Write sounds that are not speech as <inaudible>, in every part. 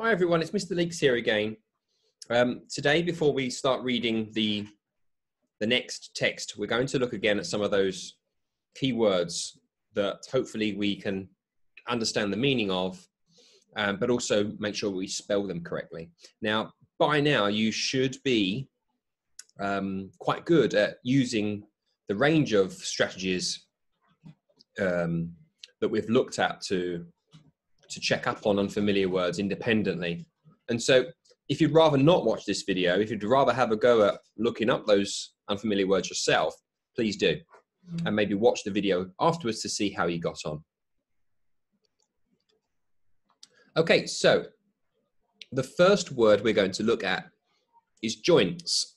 Hi everyone, it's Mr. Leeks here again. Um, today, before we start reading the, the next text, we're going to look again at some of those key words that hopefully we can understand the meaning of, um, but also make sure we spell them correctly. Now, by now, you should be um, quite good at using the range of strategies um, that we've looked at to to check up on unfamiliar words independently. And so if you'd rather not watch this video, if you'd rather have a go at looking up those unfamiliar words yourself, please do. And maybe watch the video afterwards to see how you got on. Okay, so the first word we're going to look at is joints.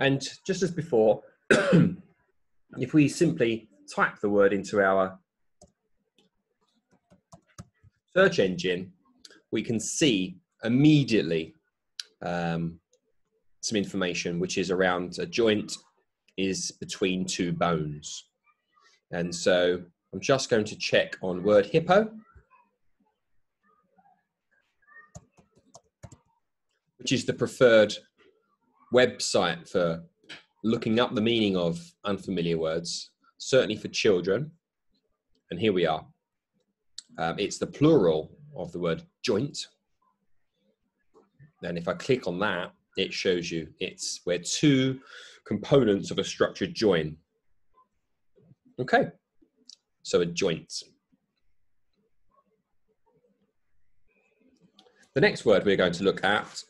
And just as before, <clears throat> if we simply type the word into our search engine, we can see immediately um, some information which is around a joint is between two bones. And so I'm just going to check on WordHippo, which is the preferred website for looking up the meaning of unfamiliar words, certainly for children. And here we are. Um, it's the plural of the word joint. And if I click on that, it shows you it's where two components of a structure join. Okay, so a joint. The next word we're going to look at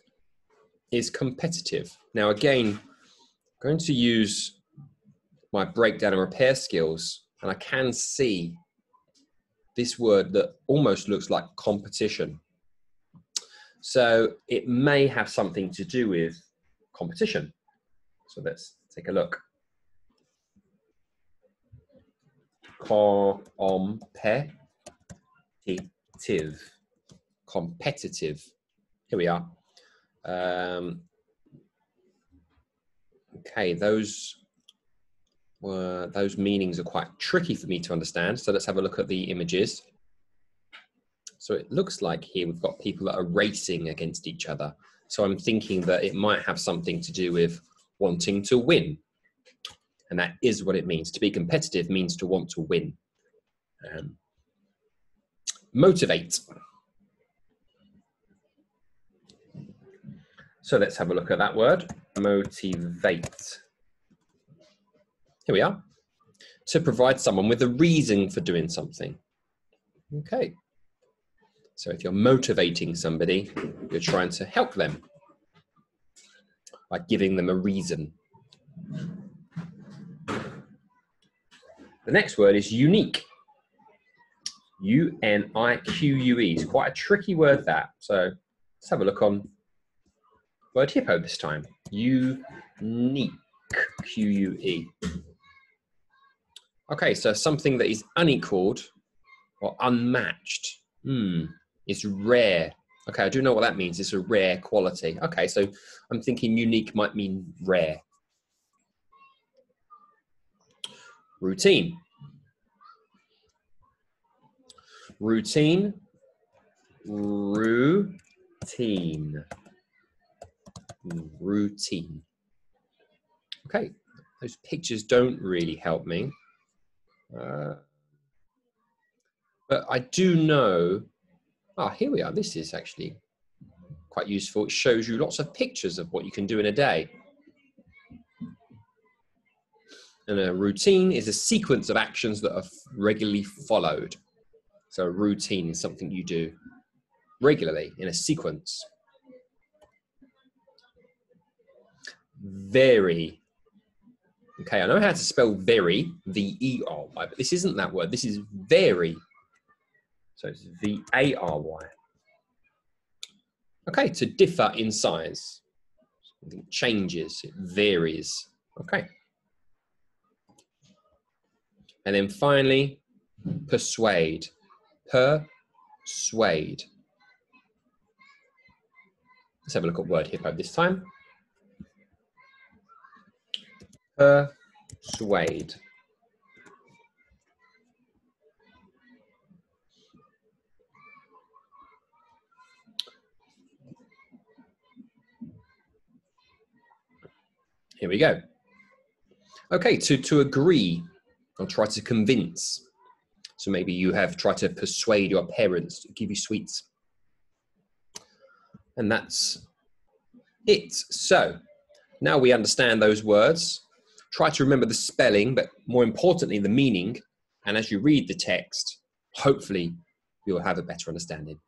is competitive. Now again, I'm going to use my breakdown and repair skills and I can see this word that almost looks like competition. So it may have something to do with competition. So let's take a look. Competitive. Competitive. Here we are. Um, okay, those were those meanings are quite tricky for me to understand. So let's have a look at the images. So it looks like here we've got people that are racing against each other. So I'm thinking that it might have something to do with wanting to win. And that is what it means. To be competitive means to want to win. Um, motivate. So let's have a look at that word. Motivate. Here we are. To provide someone with a reason for doing something. Okay. So if you're motivating somebody, you're trying to help them by giving them a reason. The next word is unique. U N I Q U E. It's quite a tricky word, that. So let's have a look on WordHippo this time. Unique. Q U E. Okay, so something that is unequaled or unmatched. Hmm, is rare. Okay, I do know what that means. It's a rare quality. Okay, so I'm thinking unique might mean rare. Routine. Routine. Routine. Routine. Okay, those pictures don't really help me. Uh, but I do know, ah, here we are. This is actually quite useful. It shows you lots of pictures of what you can do in a day. And a routine is a sequence of actions that are regularly followed. So a routine is something you do regularly in a sequence. Very Okay, I know how to spell very, V-E-R-Y, but this isn't that word. This is very. So it's V-A-R-Y. Okay, to differ in size. Something changes, it varies. Okay. And then finally, persuade. Persuade. Let's have a look at WordHippo this time. Persuade. Here we go. Okay, to, to agree or try to convince. So maybe you have tried to persuade your parents to give you sweets. And that's it. So now we understand those words. Try to remember the spelling, but more importantly, the meaning. And as you read the text, hopefully you'll have a better understanding.